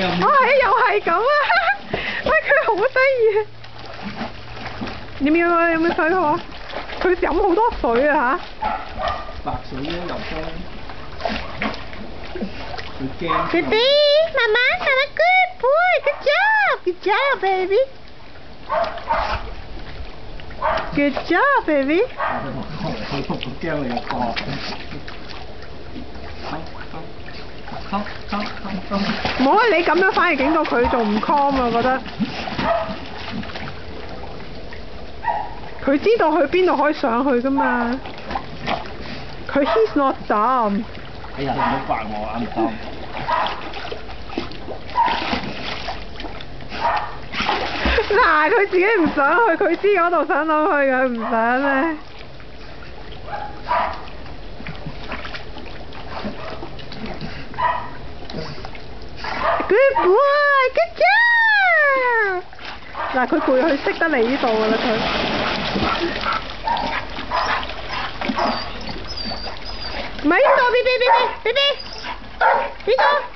又又係咁啊！喂，佢好得意。點樣啊？有冇水佢話？佢飲好多水啊白水咧又多，佢驚。Baby，媽媽，媽媽，good boy，good job，good job baby。Good job baby。好好好好好。唔好啊！你咁樣反而警告佢仲唔 calm 啊，我覺得。佢知道去邊度可以上去噶嘛？佢 he's not dumb。哎呀，你唔好怪我啊，唔得。嗱，佢自己唔想去，佢知嗰度想諗去佢，唔想咩？Good boy, good job！嗱，佢攰佢識得嚟呢度噶啦，佢。唔係呢度，B B B B B B，呢度。